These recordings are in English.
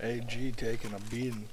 AG taking a beating.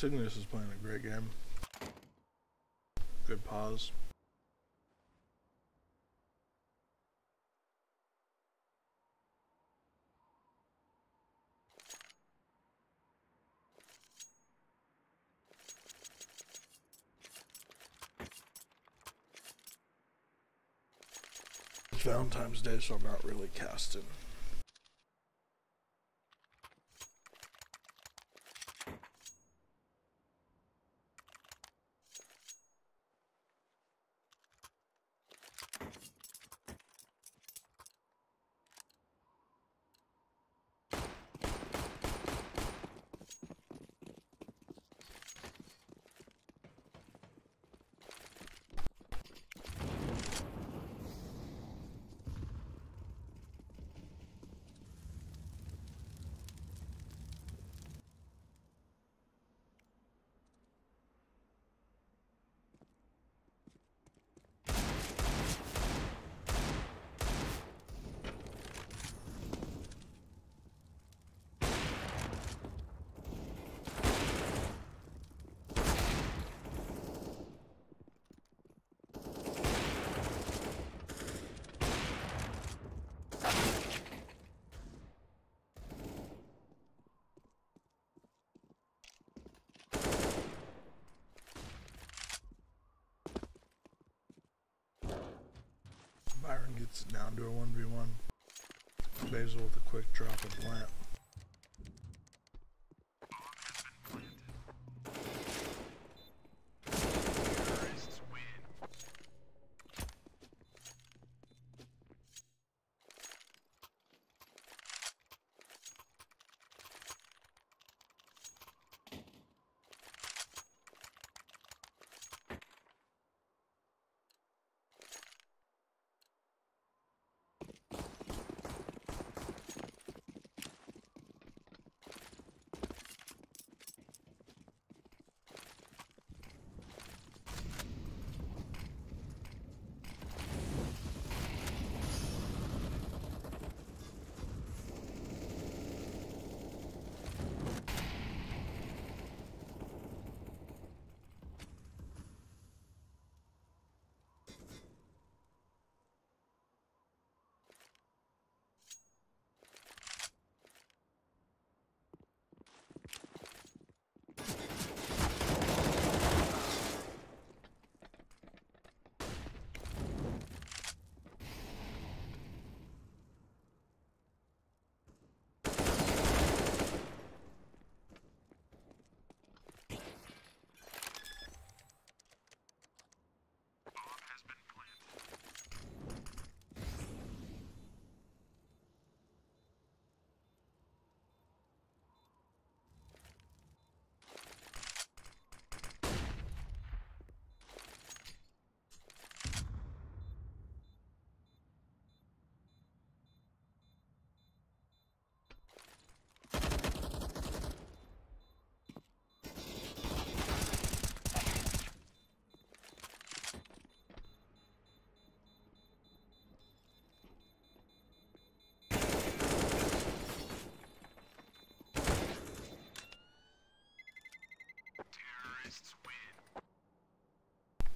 Cygnus is playing a great game. Good pause. Valentine's Day, so I'm not really casting. Gets down to a 1v1. Basil with a quick drop and plant.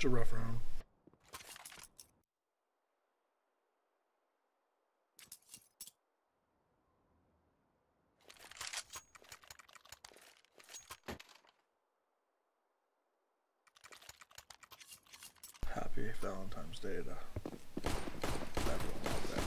A rough round. Happy Valentine's Day to everyone out there.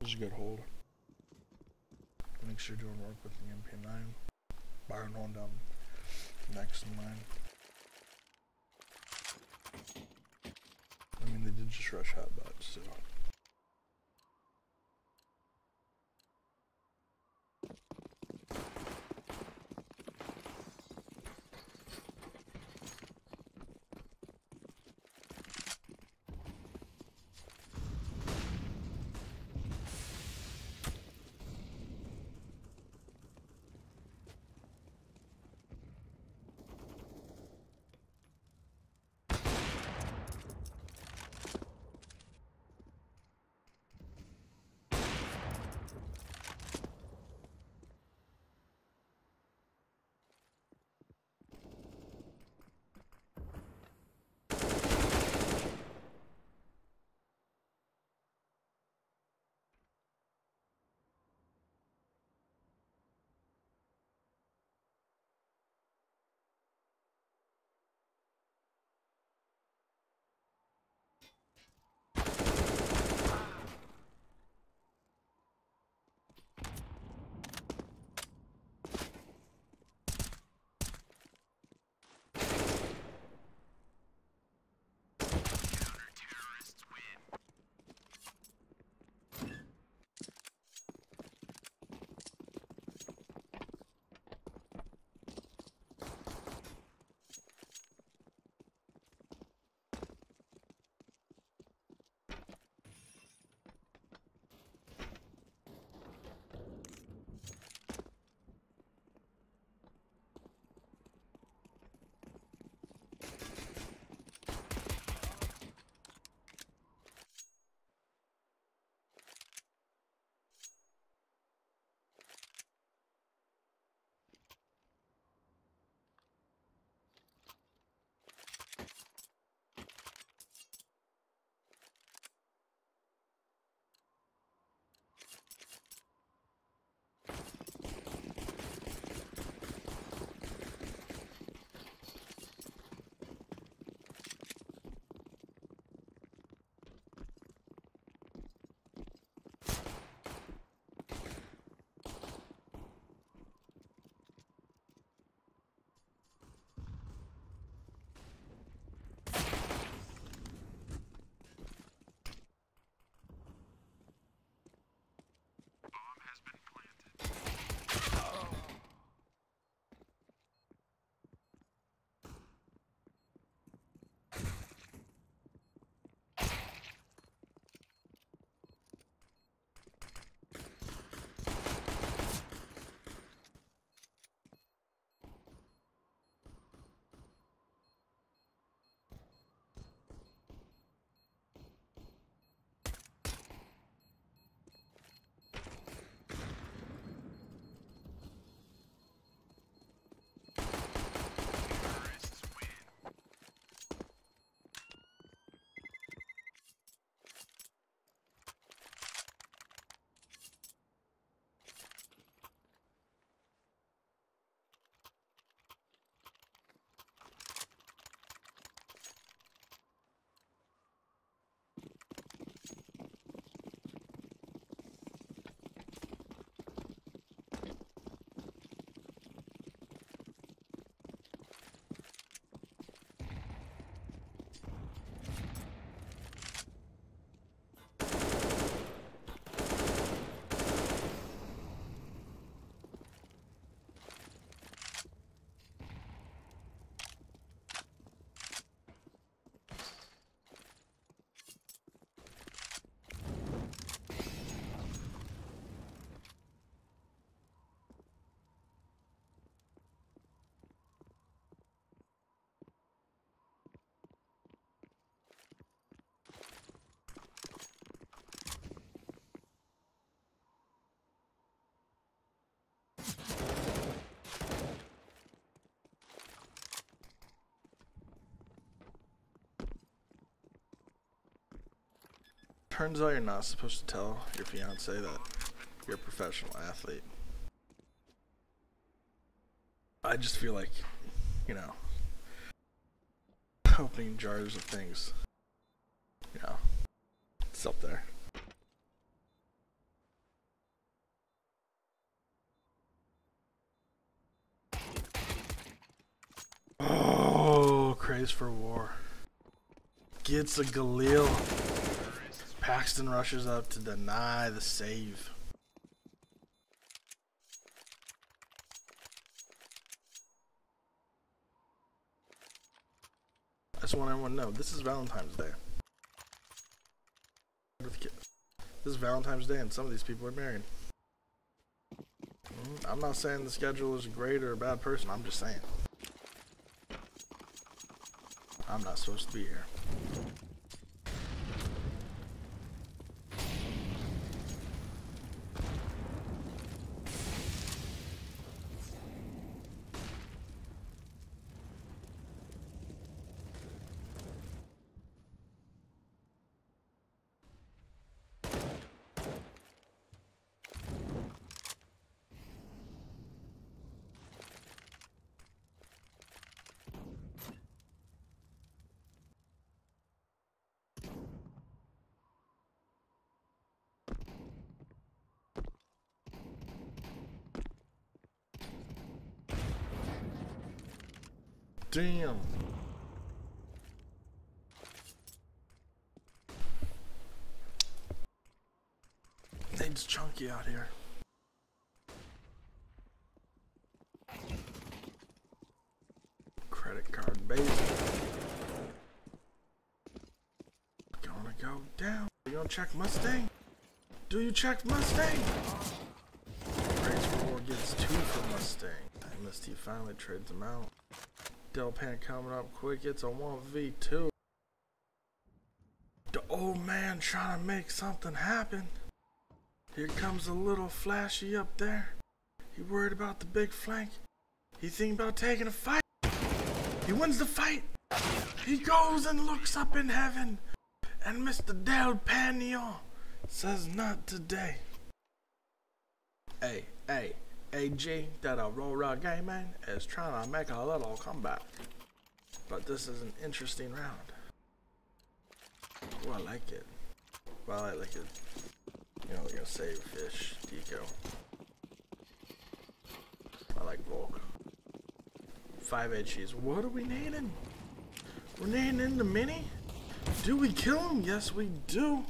This is a good hold. Make sure you're doing work with the MP9. Byron on down next in line. I mean, they did just rush hot so. Turns out you're not supposed to tell your fiance that you're a professional athlete. I just feel like, you know, opening jars of things. You know, it's up there. Oh, craze for war. Gets a Galil. Paxton rushes up to deny the save. I just want everyone to know this is Valentine's Day. This is Valentine's Day, and some of these people are married. Mm, I'm not saying the schedule is a great or a bad person, I'm just saying. I'm not supposed to be here. Damn. It's chunky out here. Credit card base. Gonna go down. You gonna check Mustang? Do you check Mustang? Race 4 gets two for Mustang. MST finally trades him out. Delpan coming up quick. It's a 1v2. The old man trying to make something happen. Here comes a little flashy up there. He worried about the big flank. He thinking about taking a fight. He wins the fight. He goes and looks up in heaven. And Mr. Del says not today. Hey, hey, AG that a Roll Gaming is trying to make a little comeback. But this is an interesting round. Oh, I like it. Well, I like it. You know, we're gonna save fish, deco. I like Volk. 5 HEs. What are we naming? We're naming the mini? Do we kill him? Yes, we do.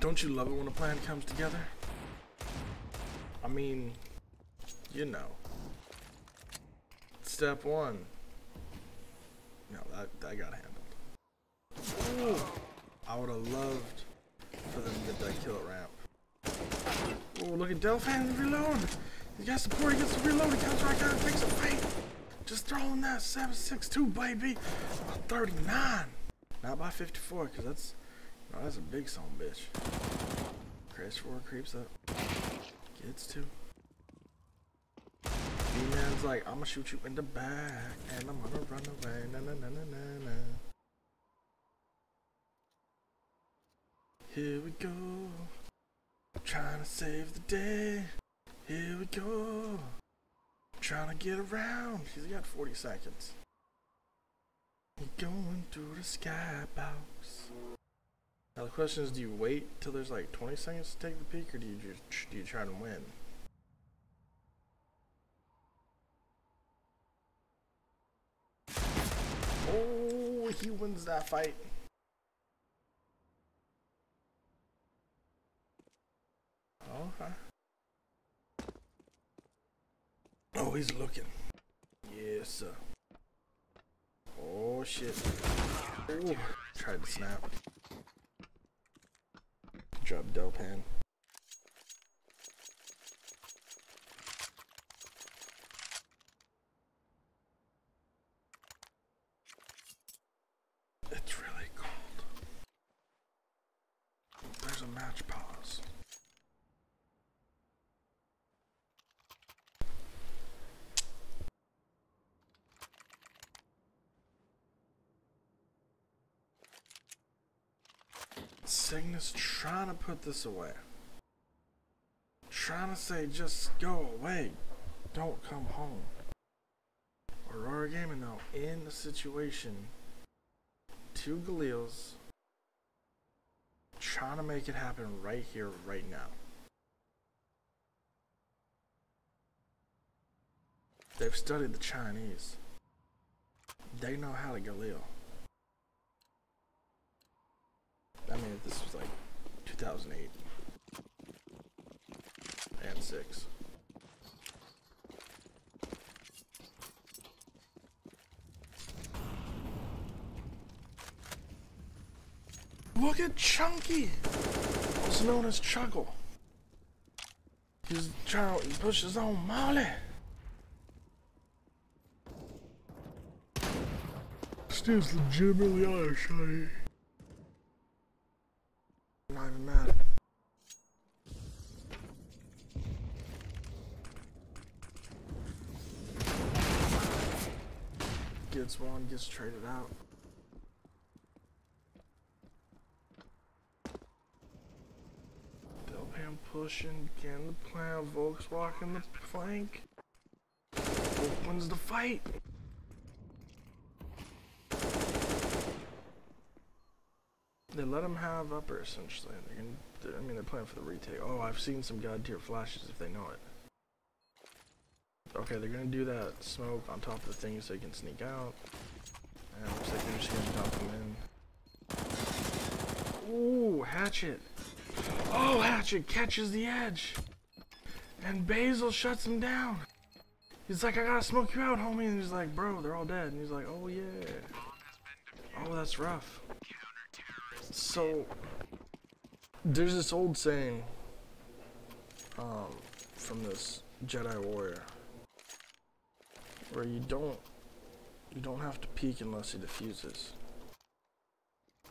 Don't you love it when a plan comes together? I mean, you know. Step one. No, that, that got handled. Ooh, I would have loved for them to get that kill at ramp. Oh, look at Delphin reload. He got support, he gets the reload, he comes right down, and takes a fight. Just throwing that 762, baby. A 39. Not by 54, because that's, you know, that's a big song, bitch. Crash 4 creeps up. Gets to. B-Man's like, I'm gonna shoot you in the back, and I'm gonna run away. Na na na na na na. Here we go. Trying to save the day. Here we go. Trying to get around. He's got 40 seconds. He going through the skybox. Now the question is, do you wait till there's like 20 seconds to take the peek, or do you just do you try to win? Oh, he wins that fight. Okay. Oh, he's looking. Yes, sir. Oh, shit. Ooh, tried to snap. Drop Delpan. It's really cold. There's a match pause. Cygnus trying to put this away. Trying to say, just go away. Don't come home. Aurora Gaming, though, in the situation. Two Galils. Trying to make it happen right here, right now. They've studied the Chinese. They know how to Galil. I mean, this was like 2008 and 6. Look at Chunky! Also known as Chuckle. He's trying to push his own molly. Steve's legitimately Irish, honey. Mad. Gets one, gets traded out. Delpan pushing, getting the plan, Volks walking the flank. Opens the fight. They let them have upper essentially. They're gonna, they're, I mean, they're playing for the retake. Oh, I've seen some god tier flashes if they know it. Okay, they're gonna do that smoke on top of the thing so you can sneak out. And looks like they're just gonna dump them in. Ooh, Hatchet. Oh, Hatchet catches the edge. And Basil shuts him down. He's like, I gotta smoke you out, homie. And he's like, bro, they're all dead. And he's like, oh yeah. Oh, that's rough. So, there's this old saying um, from this Jedi warrior where you don't you don't have to peek unless he defuses.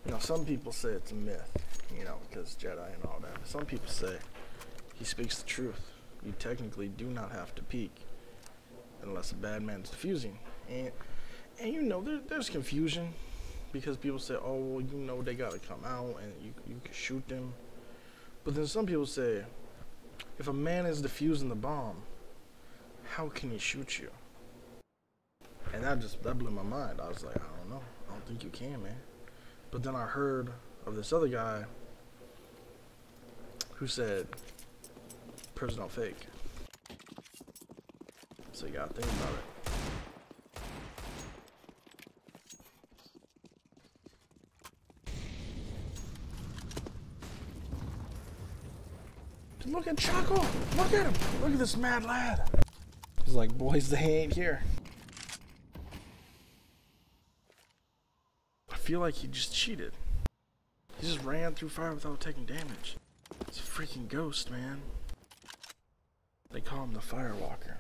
Now, some people say it's a myth, you know, because Jedi and all that. Some people say he speaks the truth. You technically do not have to peek unless a bad man's defusing. And and you know there, there's confusion because people say, oh, well, you know, they gotta come out and you you can shoot them. But then some people say, if a man is defusing the bomb, how can he shoot you? And that just that blew my mind. I was like, I don't know. I don't think you can, man. But then I heard of this other guy who said, "Prison fake." So you gotta think about it. Look at Chaco! Look at him! Look at this mad lad! He's like, boys, they ain't here. I feel like he just cheated. He just ran through fire without taking damage. It's a freaking ghost, man. They call him the Firewalker.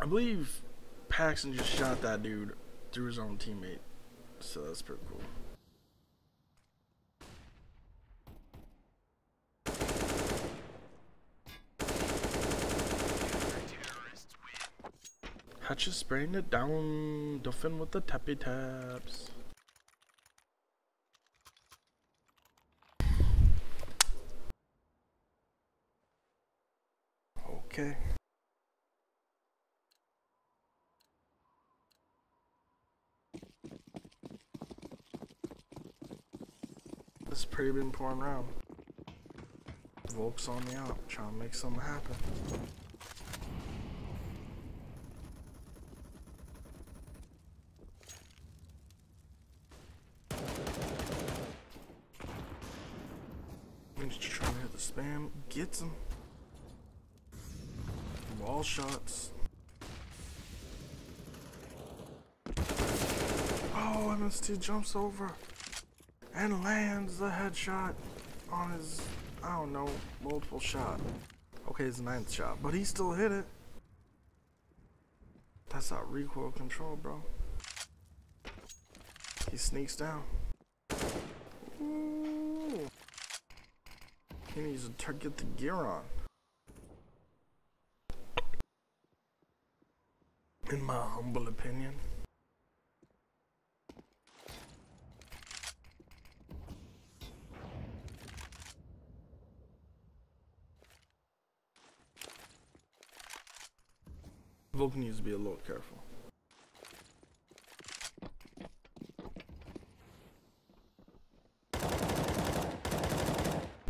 I believe Paxton just shot that dude through his own teammate so that's pretty cool. Hatch is spraying it down, Dolphin with the tappy taps. Okay. Pretty been pouring around. Volk's on me out, trying to make something happen. He's trying to hit the spam, gets him. Wall shots. Oh, MST jumps over and lands a headshot on his, I don't know, multiple shot. Okay, his ninth shot, but he still hit it. That's not recoil control, bro. He sneaks down. Ooh. He needs to get the gear on. In my humble opinion. Vulcan needs to be a little careful.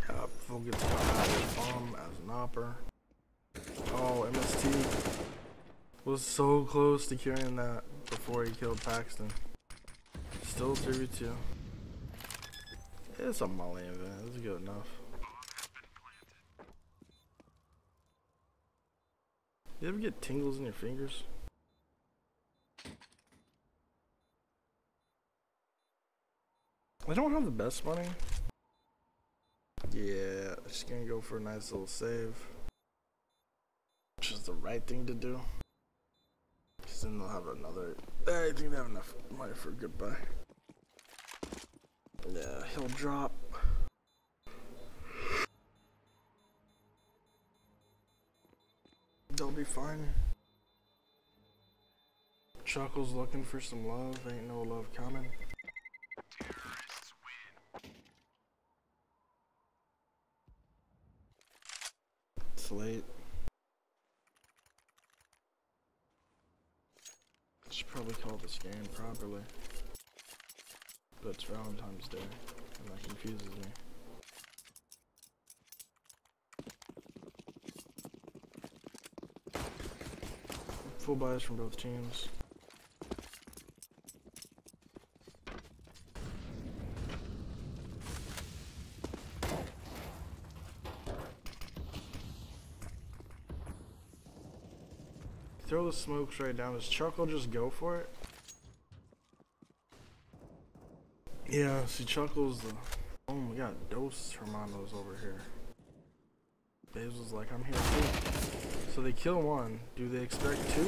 Yeah, Vulcan's got a bomb as an opper. Oh, MST was so close to carrying that before he killed Paxton. Still 3v2. It's a Molly event, it's good enough. You ever get tingles in your fingers? I don't have the best money. Yeah, just gonna go for a nice little save. Which is the right thing to do. Cause then they'll have another. I think they have enough money for goodbye. Yeah, he'll drop. They'll be fine. Chuckle's looking for some love. Ain't no love coming. It's late. I Should probably call this game properly. But it's Valentine's Day, and that confuses me. Full buys from both teams. Throw the smoke straight down. Does Chuckle just go for it? Yeah, see Chuckle's the... Oh, we got Dos Hermanos over here. Babes was like, I'm here too. So they kill one. Do they expect two?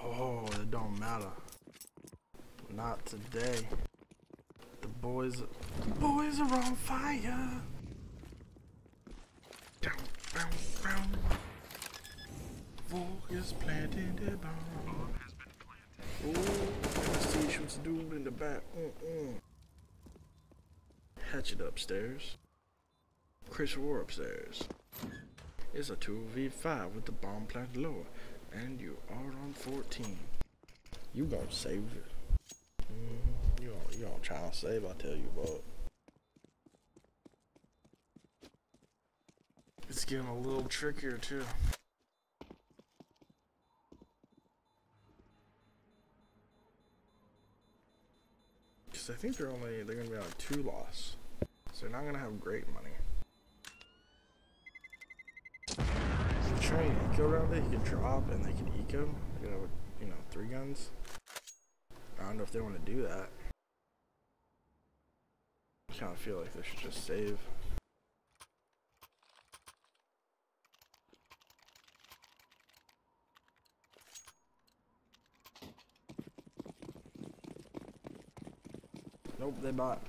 Oh, it don't matter. Not today. The boys... The boys are on fire! Down, down, down. Volk is planting the bomb. Ooh, see shoots dude in the back. Mm-mm. Hatchet upstairs. Chris War upstairs. It's a 2v5 with the bomb planted lower. And you are on 14. You gonna save it. Mm, you gonna, you gonna try to save, I tell you what. It's getting a little trickier too. Cause I think they're only they're gonna be on two loss. So they're not gonna have great money. Trying eco around it, he can drop and they can eco. You know, you know, three guns. I don't know if they want to do that. I kind of feel like they should just save. Nope, they bought.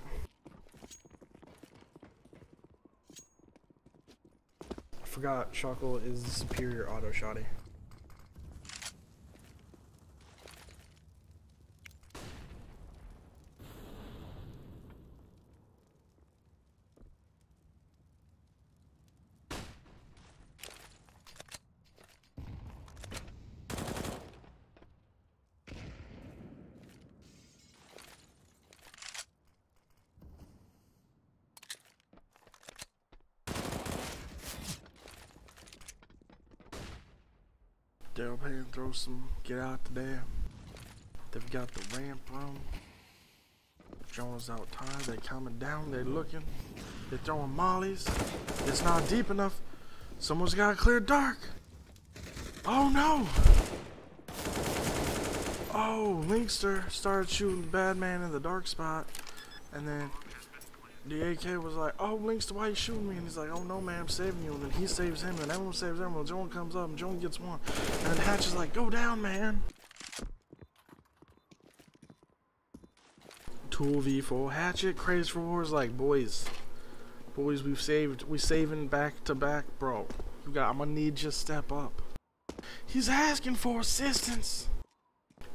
I forgot Chuckle is superior auto shotty. Daryl Payne throw some get out there. They've got the ramp room. Jones out tired. They coming down. They looking. They're throwing mollies. It's not deep enough. Someone's got to clear dark. Oh no! Oh, Linkster started shooting Bad Man in the dark spot, and then the AK was like, "Oh, Linkster, why you shooting me?" And he's like, "Oh no, man, I'm saving you." And then he saves him, and everyone saves everyone. Joan comes up, and Joan gets one, and then Hatch is like, "Go down, man." Two v four Hatchet, Craze for Wars, like boys, boys, we've saved, we saving back to back, bro. You got, I'm gonna need you to step up. He's asking for assistance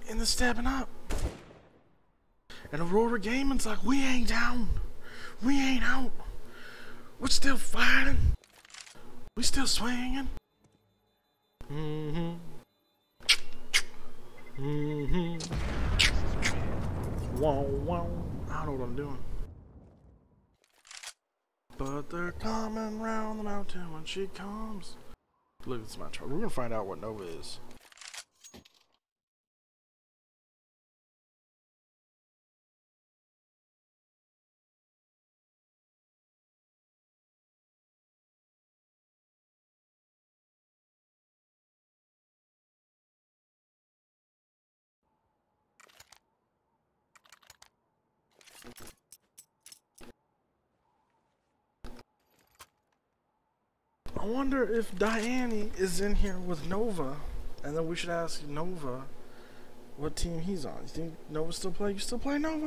in the stepping up. And Aurora Gaming's like, we ain't down. We ain't out. We're still fighting. We still swinging. Mm-hmm. Mm-hmm. Wow, wow. I don't know what I'm doing. But they're coming round the mountain when she comes. Look, it's my chart. We're gonna find out what Nova is. I wonder if Diane is in here with Nova, and then we should ask Nova what team he's on. You think Nova still play? You still play Nova?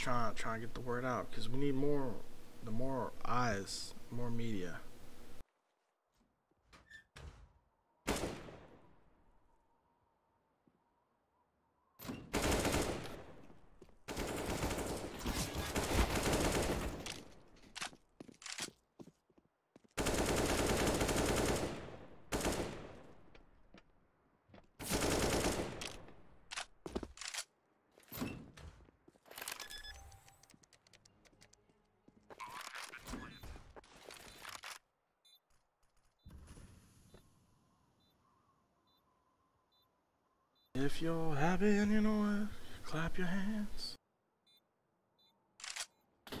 Trying, trying to get the word out because we need more, the more eyes, more media. If you're happy and you know it, clap your hands.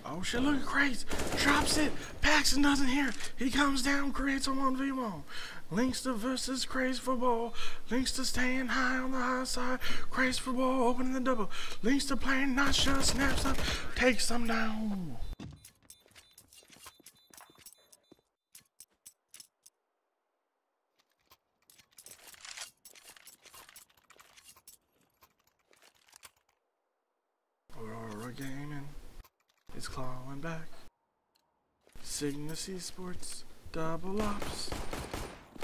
Oh shit, look at Craze. Drops it. Paxton doesn't hear. He comes down, creates a 1v1. Links to versus Craze football. Links to staying high on the high side. Craze football, opening the double. Links to playing not sure, snaps up, takes them down. Aura Gaming is clawing back. Cygnus Esports, double ops.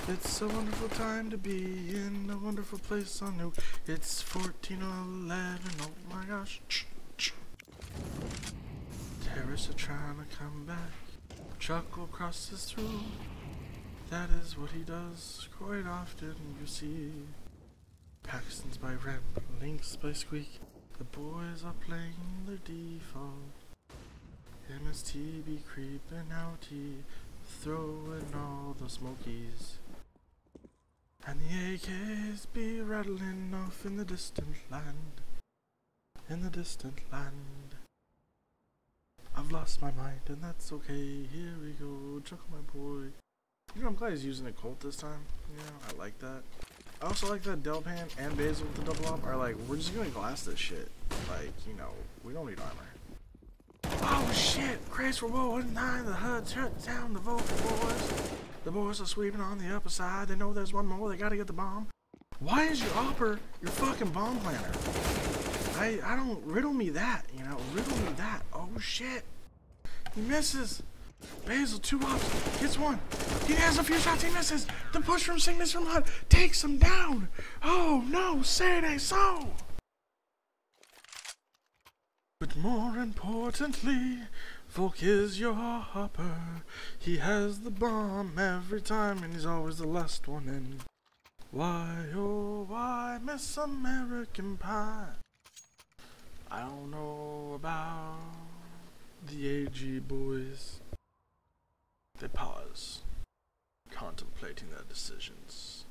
It's a wonderful time to be in a wonderful place on Nuke. It's 1411, oh my gosh. Terrorists are trying to come back. Chuckle crosses through. That is what he does quite often, you see. Paxton's by Rem, Links by Squeak. The boys are playing their default. MST be creeping outy, throwing all the smokies. And the AKs be rattling off in the distant land. In the distant land. I've lost my mind, and that's okay. Here we go. Chuckle my boy. You know, I'm glad he's using a Colt this time. Yeah, I like that. I also like that Delpan and Basil with the double up are like, we're just gonna glass this shit. Like, you know, we don't need armor. Oh shit! Craze for and nine, the HUD shut down the vocal boys. The boys are sweeping on the upper side. They know there's one more. They gotta get the bomb. Why is your AWPer your fucking bomb planner? I I don't riddle me that, you know, riddle me that. Oh shit. He misses. Basil, two ups, gets one. He has a few shots, he misses. The push from Cygnus from Hut takes him down. Oh no, say they so. But more importantly, Volk is your hopper. He has the bomb every time, and he's always the last one in. Why, oh, why, Miss American Pie? I don't know about the AG boys. They pause, contemplating their decisions.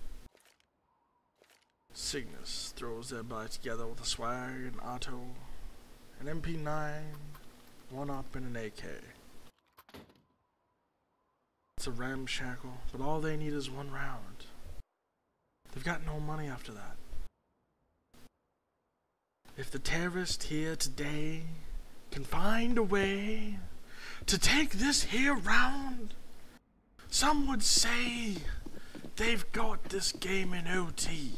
Cygnus throws their body together with a swag and auto, an MP9, one up and an AK. It's a ramshackle, but all they need is one round. They've got no money after that. If the terrorists here today can find a way to take this here round, some would say they've got this game in OT.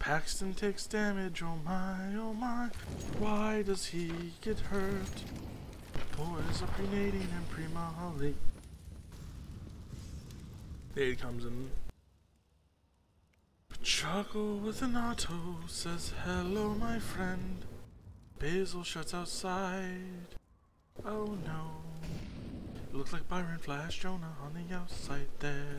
Paxton takes damage, oh my, oh my, why does he get hurt? Boys are pre-nading and pre-molly. Nade comes in. Chuckle with an auto says hello my friend. Basil shuts outside. Oh no. Looks like Byron Flash Jonah on the outside there.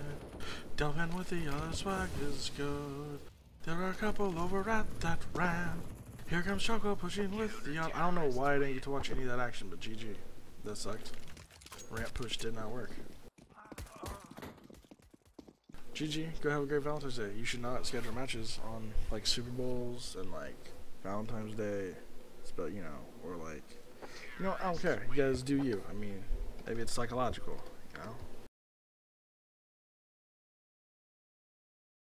Delvin with the other swag is good. There are a couple over at that ramp. Here comes Choco pushing with the I don't know why I didn't get to watch any of that action, but GG. That sucked. Ramp push did not work. GG, go have a great Valentine's Day. You should not schedule matches on like Super Bowls and like Valentine's Day. But you know, or like, you know, I don't care. You guys do you. I mean, maybe it's psychological.